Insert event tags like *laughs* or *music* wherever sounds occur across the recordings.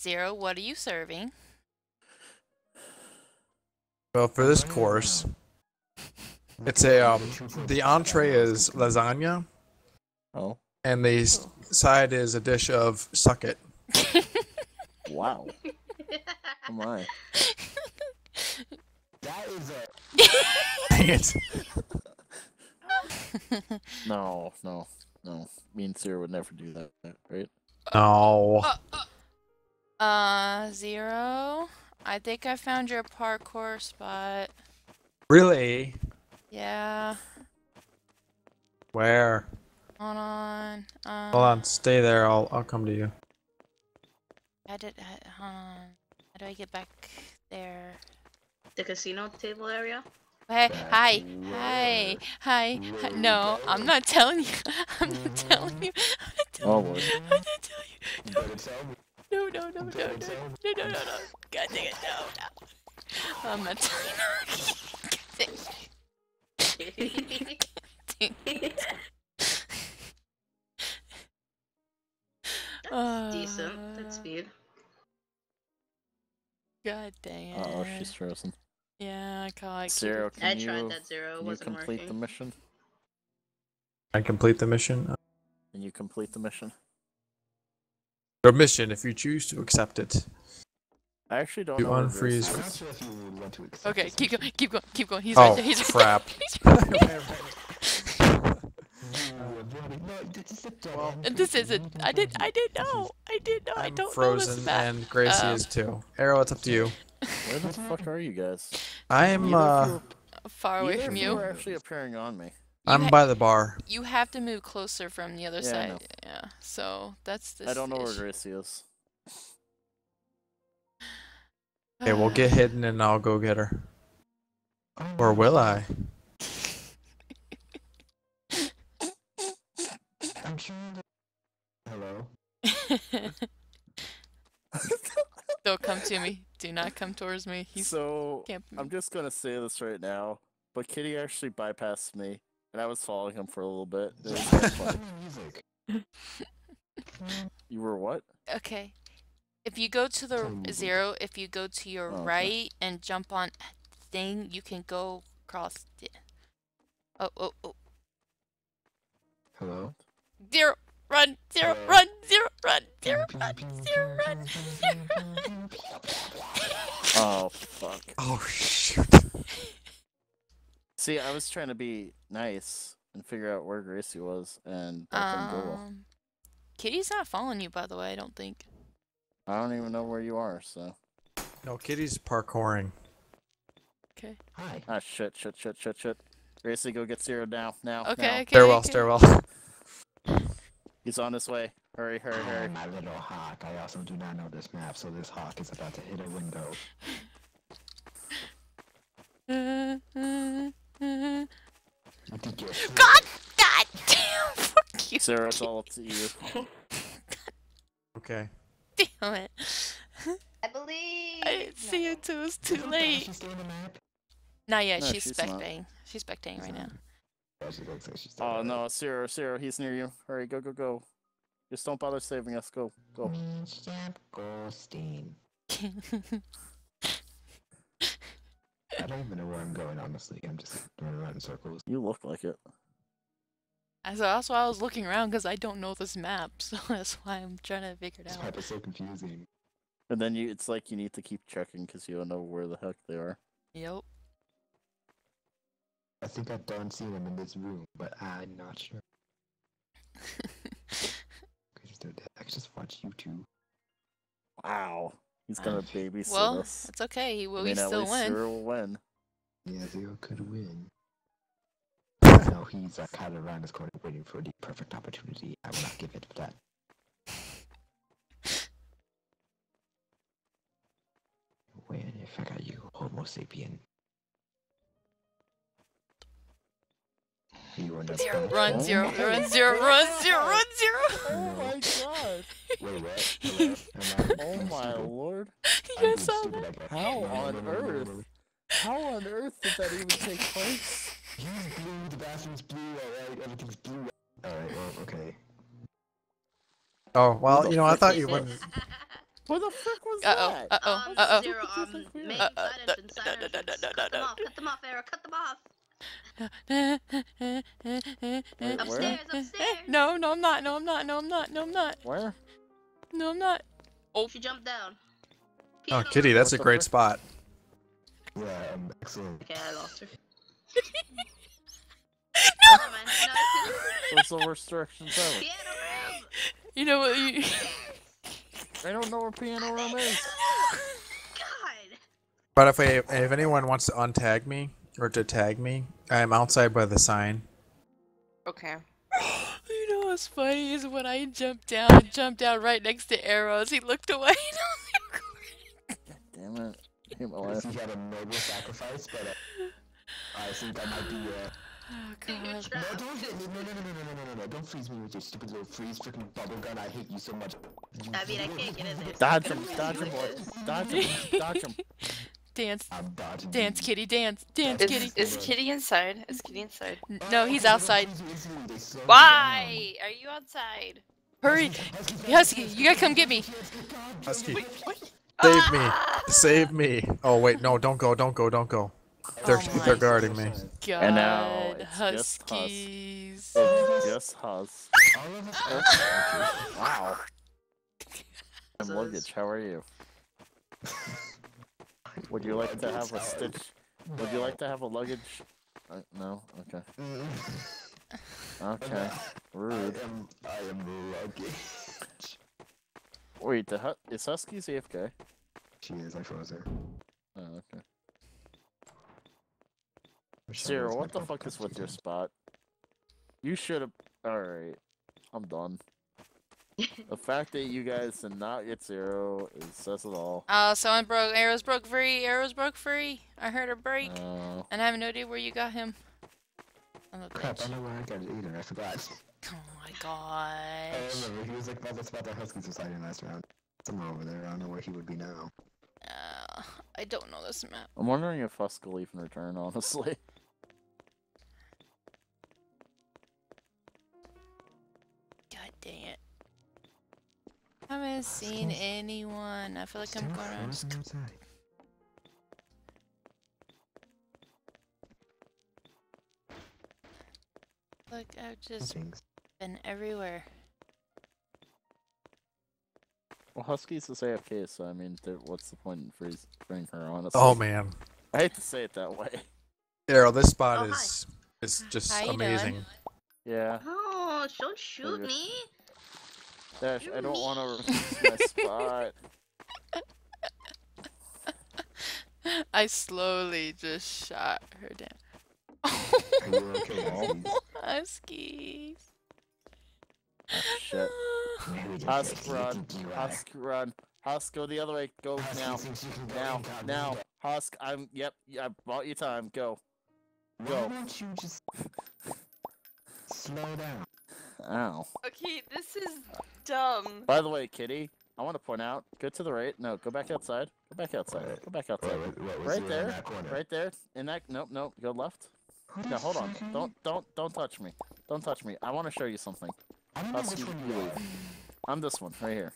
Zero, what are you serving? Well, for this course, it's a um, the entree is lasagna, Oh, and the side is a dish of suck it. *laughs* wow. Oh my. *laughs* That is a. Dang it! *laughs* No, no, no. Me and Sarah would never do that, right? No. Uh, zero. I think I found your parkour spot. Really? Yeah. Where? Hold on. Um, Hold on, stay there. I'll I'll come to you. I did. I, hold on. How do I get back there? The casino table area? Hey, hi, hi, hi. hi- No, I'm not telling you. *laughs* I'm not telling you. *laughs* I'm not telling you. I'm not telling you. You better tell. No, no, no, no, no, no, no, no, no, no. God dang it, no, no. I'm not telling you. *laughs* God dang it. That's decent. That's speed. God dang it. Uh oh, she's frozen. Yeah, I call it. Zero, I can tried you, that zero. It can wasn't complete the mission? I complete the mission. Can you complete the mission? Your mission, if you choose to accept it. I actually don't You know. unfreeze- I'm is. not sure if you would want to accept Okay, keep going, keep going, keep going. He's Oh, right there. He's crap. Right there. *laughs* He's right there. No, brother, no, this well, this isn't. I did. I did This is- know. I didn't know. I I'm don't know frozen, this map. and Gracie Um, is too. Arrow, it's up to you. Where the fuck are you guys? *laughs* I'm Either uh, Far away from of you. are actually appearing on me. You I'm by the bar. You have to move closer from the other Yeah, side. Yeah. So that's this. I don't know where. Gracie is. Okay, we'll get *sighs* hidden, and I'll go get her. Or will I? I'm trying to. *laughs* Hello. *laughs* don't come to me. Do not come towards me. He's so can't. I'm just gonna say this right now, but Kitty actually bypassed me, and I was following him for a little bit. It was kinda funny. Music. *laughs* You were what? Okay. If you go to the zero, if you go to your Oh, okay. right and jump on thing, you can go across. The... Oh, oh, oh. Hello. Zero, run, zero, Hello? run, zero, run, zero, run, zero, run, zero, run. Oh fuck. Oh shoot! See, I was trying to be nice and figure out where Gracie was, and that didn't go. Um, Kitty's not following you, by the way. I don't think. I don't even know where you are. So No, Kitty's parkouring. Okay. Hi. ah shit shit shit shit shit. Gracie, go get Zero now now. Okay. now. Okay. Stairwell, okay. stairwell. *laughs* *laughs* He's on his way. Hurry hurry Hi, hurry. my little hawk. I also do not know this map, so this hawk is about to hit a window. Uh, uh, uh. I think you're God, God damn! Fuck you. Sarah, it's all up to you. *laughs* Okay. Damn it. I believe. I didn't see it till it was too Isn't late. She still in the? Not yet. No, she's, she's not. spectating. She's spectating right now. Yeah, she like she's Oh in the no, Zero Zero, he's near you. Hurry, go go go. Just don't bother saving us. Go go. Champ Goldstein. *laughs* I don't even know where I'm going, honestly. I'm just running around in circles. You look like it. So that's why I was looking around because I don't know this map, *laughs* so that's why I'm trying to figure it This out. map is so confusing. And then you, it's like you need to keep checking because you don't know where the heck they are. Yep. I think I've done seen them in this room, but I'm not sure. *laughs* Because they're. I could just watch YouTube. Wow. He's gonna Um, babysit well, us. it's okay. He I will mean, still win. Zero will win. Yeah, Zero could win. *laughs* no, he's uh, kind of around his corner waiting for the perfect opportunity. I will not give it that. *laughs* When if I got you, Homo sapien. You are not Zero, gonna- run, zero, my run, zero, run, zero, run, zero. Oh my! Wait, what? *laughs* Hello? Am I- Oh my lord! You guys saw that? How No, no, on no, no, no, no, earth? How on earth did that even take place? He's blue, the bathroom's blue, alright, everything's blue. Alright, well, okay. Oh well, you know, I thought you wouldn't. *laughs* What the frick was Uh oh. that? Uh oh. Um, uh-oh. Zero, um, This is weird. main Uh, uh, silence and da- silence da- da- and da- Cut them da- off, cut them off, Arrow, cut them off. *laughs* Wait, where? Upstairs, upstairs. No, no, I'm not. No, I'm not. No, I'm not. No, I'm not. Where? No, I'm not. Oh, She jumped down. Oh, Kitty, that's a great spot. Yeah, I'm excellent. Okay, I lost her. *laughs* Never mind. No, What's the worst directions ever? piano room. You know what? You... *laughs* I don't know where piano room *laughs* is. God. But if I, if anyone wants to untag me or to tag me, I'm outside by the sign. Okay. You know what's funny is when I jumped down, jumped down right next to arrows. He looked away. *laughs* And Damn it. Hate my I life. he had a noble sacrifice, but uh, I think I might be, uh... I was like, oh god. No, don't hit me! No, no, no, no, no, no, no, no, don't freeze me with your stupid little freeze freaking bubble gun. I hate you so much. You I mean, I can't get in there. so Dodge I him, dodge do him, boy. Dodge him, dodge him. *laughs* Dance, dance, kitty, dance, dance, Is, kitty. is Kitty inside? Is Kitty inside? N- No, he's outside. Why? Are you outside? Hurry, Husky, you gotta come get me. Husky, Wait, save me, Ah! save me. Oh wait, no, don't go, don't go, don't go. They're Oh they're guarding me. God, And now it's. Huskies. It's just Hus. All of us Wow. I'm Says- luggage, how are you? *laughs* Would you like to have a stitch? Would you like to have a luggage? Uh, no? Okay. *laughs* Okay. I Rude. am, I am luggage. Wait, the hu- is Husky AFK? She is, I froze her. Oh, okay. Michelle Zero, what the fuck is with your spot? You should have. Alright. I'm done. The fact that you guys did not get zero is says it all. Oh, someone broke. Arrows broke free. Arrows broke free. I heard a break, Uh, and I have no idea where you got him. Oh, the Crap, I bitch. know where I got it either, I forgot. Oh my god. I gosh. remember, he was like by the spot that Huskies was hiding last round. Somewhere over there, I don't know where he would be now. Uh, I don't know this map. I'm wondering if Husk will even return, honestly. *laughs* I haven't seen anyone. I feel like I'm gonna. frozen outside. Look, I've just been everywhere. Well, Husky's is AFK, so I mean, what's the point in freeze bringing her honestly? Oh man, I hate to say it that way. Arrow, this spot Oh, hi. is is just How amazing. Yeah, Oh, don't shoot Maybe. me. Dash, I don't want to release my spot. *laughs* I slowly just shot her down. Are you okay, Huskies. Huskies? Oh, shit. Husk, run. you. Husk, run. Husk, go the other way. Go now. thinks you can go Now. incognito. Now. Husk, I'm. Yep. Yeah, I bought you time. Go. Go. Why don't you just slow down? Ow. Okay, this is dumb. By the way, Kitty, I want to point out. Go to the right. No, go back outside. Go back outside. Alright. Go back outside. what, what was Right there. Right there. In that. Nope. Nope. Go left. Who No, hold on. fuck are you? Don't. Don't. Don't touch me. Don't touch me. I want to show you something. I don't know which one you you leave. are. I'm this one right here.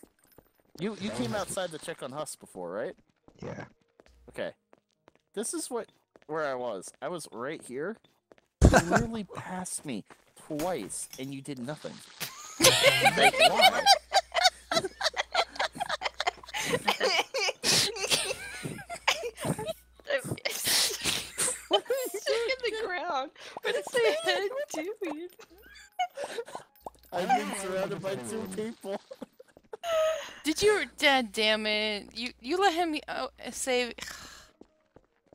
You you came outside to check on Husk before, right? Yeah. Okay. This is what where I was. I was right here. *laughs* You literally passed me twice, and you did nothing. like, why? *laughs* what *laughs* is stuck in the ground? What is the head doing? I've been surrounded by two people. Did you? Dad, damn it! You you let him oh, save.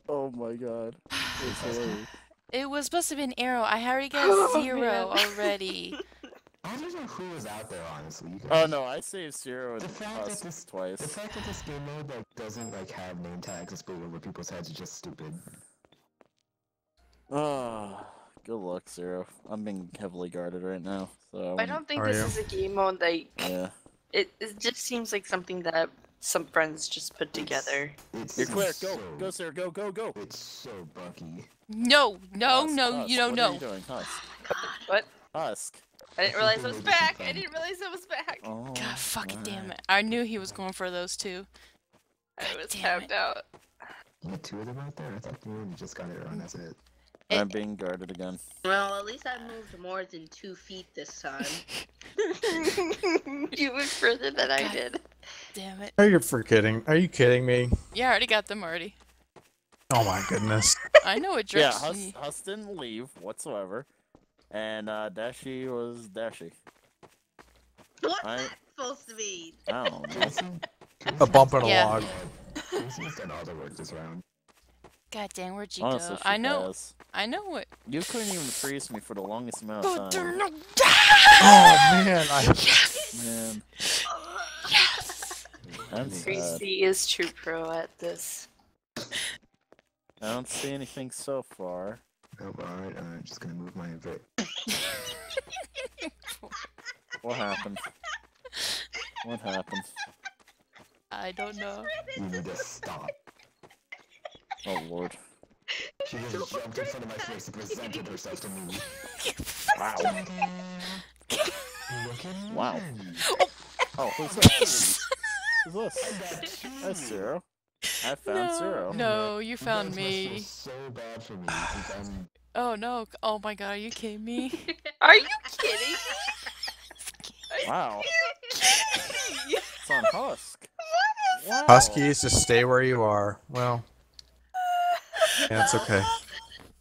Oh my god. It's *sighs* hilarious. It was supposed to be an arrow. I already got *laughs* Oh, zero man. already. *laughs* I don't know who was out there, honestly. Oh no, I saved Zero and The fact that this- twice. The fact that this game mode like doesn't like have name tags and split over people's heads is just stupid. Oh, good luck, Zero. I'm being heavily guarded right now, so I don't think Are this you? is a game mode like. Yeah. it, it just seems like something that some friends just put together. It's You're clear. so, Go, go, Sarah. Go, go, go. It's so bucky. No, no, Husk, no, Husk, you don't what are know. you doing, Husk? What? Husk. I didn't realize it was back. I didn't realize it was back. Oh, God fucking damn it. I knew he was going for those two. I was damn tapped out. You had two of them out there? I thought you just got it wrong, that's it. It- I'm being guarded again. Well, at least I moved more than two feet this time. *laughs* *laughs* you went further than I did. Damn it. Are you for kidding? Are you kidding me? Yeah, I already got them already. Oh my goodness. *laughs* I know what Yeah, jerks. Husk, me. Husk didn't leave whatsoever. And uh, Dashi was Dashi. What's I- that supposed to mean? I don't know. A bump in a Yeah. log. Casey's done all the work this round. God dang, where'd you Honestly, go? I know. has. I know what. You couldn't even freeze me for the longest amount Oh, of time. no. *laughs* Oh man, I Yes. Man, Yes. I'm sad. Is true pro at this. I don't see anything so far. Oh, alright, I'm just gonna move my invert. What happened? What happened? I don't know. You need to stop. Oh lord. She just jumped in front of my face and presented herself to me. Wow. Look at Wow. me. Oh, who's this? Who's this? That's Zero. I found no, Zero. no, you You found guys me. so bad for me *sighs* Oh no. Oh my god, are you kidding me? *laughs* Are you kidding? me? Wow. It's on Husk. Wow. Huskies, just stay where you are. Well, yeah, it's okay.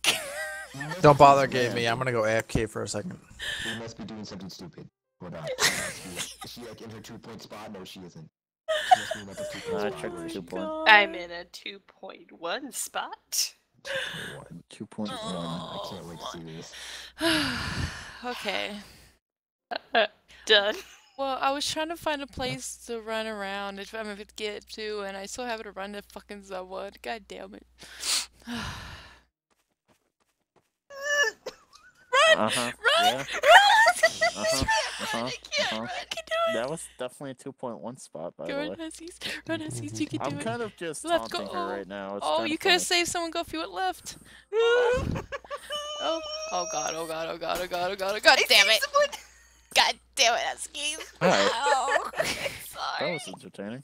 *laughs* Don't bother doing getting me. I'm gonna go AFK for a second. You must be doing something stupid. Hold on. I'll ask you. Is she like in her two point spot? No, she isn't. She must be in like a *laughs* two point I spot. checked Where the is two she? point. I'm in a 2.1 spot. One. Two point one. I can't wait to see this. *sighs* okay. *laughs* Done. Well, I was trying to find a place to run around if I'm able to get to, and I still have to run to fucking Zubwood. God damn it. Uh huh. Run! Yeah. Run! Uh-huh, *laughs* uh-huh, I can't uh-huh. run. I can do it. That was definitely a two point one spot, by Go the run, way. Huskies. Run, Huskies. You can do I'm it. kind of just Left, taunting go- her right now. It's Oh, you could have saved someone. Go if you went left. oh, oh god, oh god, oh god, oh god, oh god, oh god, damn it. God damn it, Huskies. Alright. *laughs* Ow. *laughs* That was entertaining.